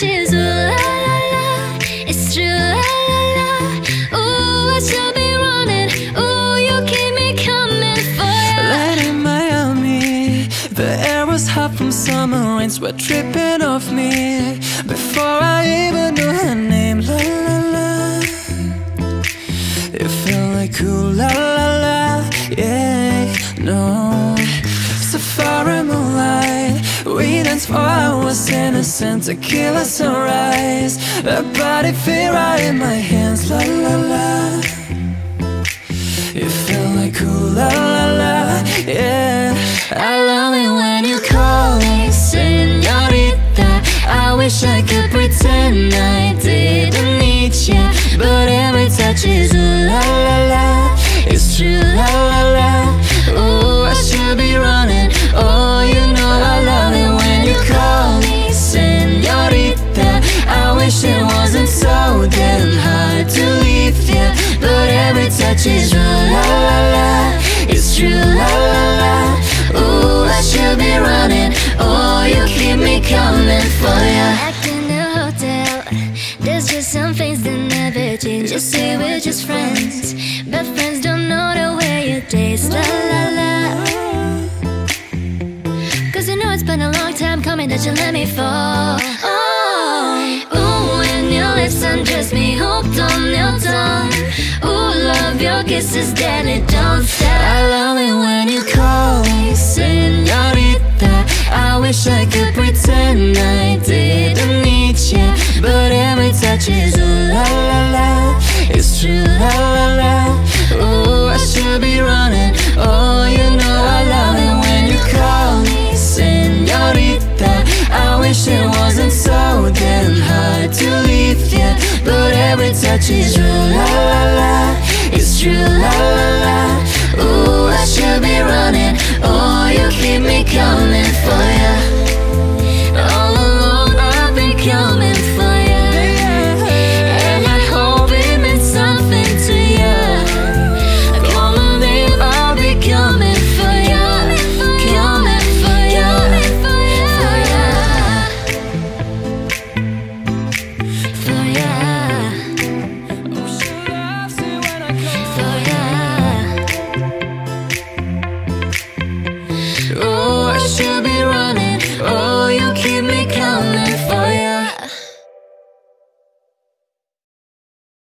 it's true. La la la, ooh I shall be running. Ooh you keep me coming for ya. Light in Miami, the air was hot from summer rains were dripping off me before I even knew her name. La la la, it felt like ooh la la la, yeah no. Safari moonlight, we dance for innocent Tequila sunrise Her body fit right in my hands La la la. It felt like cool la la la. Yeah. I love it when you call me senorita. I wish I could pretend I didn't need you But every touch is la la la It's true la la la Ooh, I should be running. Oh, you keep me coming for ya. Back in the hotel, there's just some things that never change. You say we're just friends, but friends don't know the way you taste. La la la. Cause you know it's been a long time coming that you let me fall. Kisses, deadly, don't stop. I love it when you call me senorita. I wish I could pretend I didn't need you, but every touch is ooh la la la. It's true la la la. Ooh, I should be running. Oh, you know I love it when you call me senorita. I wish it wasn't so damn hard to leave you, but every touch is ooh la.